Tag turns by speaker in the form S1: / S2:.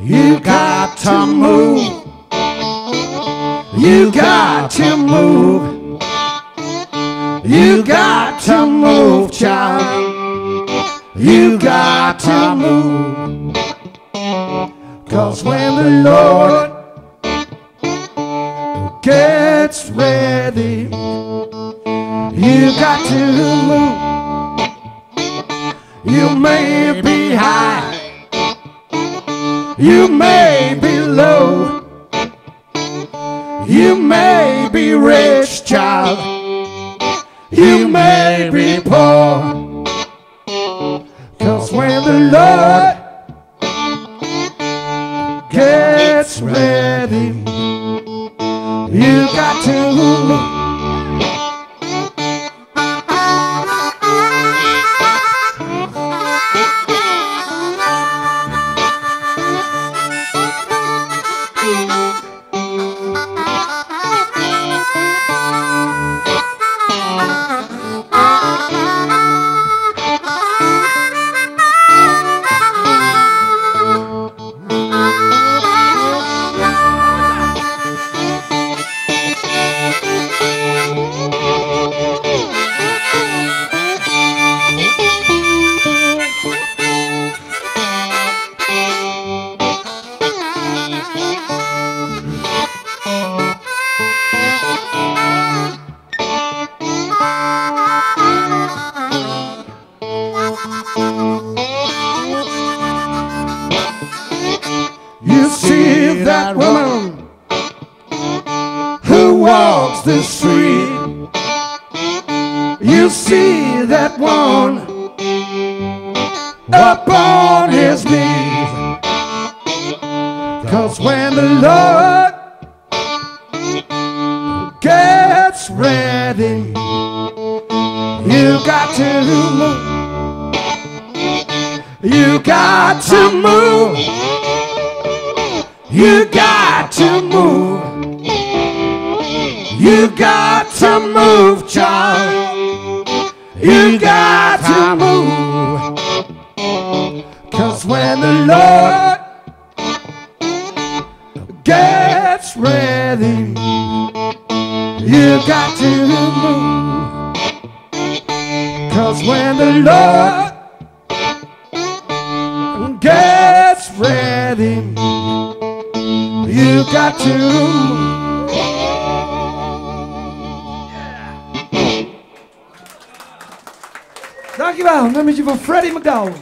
S1: You got to move. You got to move. You got to move, child. You got to move. Cause when the Lord gets ready, you got to move. You may be high. You may be low. You may be rich, child. You may be poor. Cause when the Lord gets ready, that woman who walks the street. You see that one up on his knees. Cause when the Lord gets ready, you got to move. You got to move. You got to move. You got to move, child. You got to move. Cause when the Lord gets ready, you got to move. Cause when the Lord gets ready, you got to. Dankjewel, nummertje van Freddie McDowell.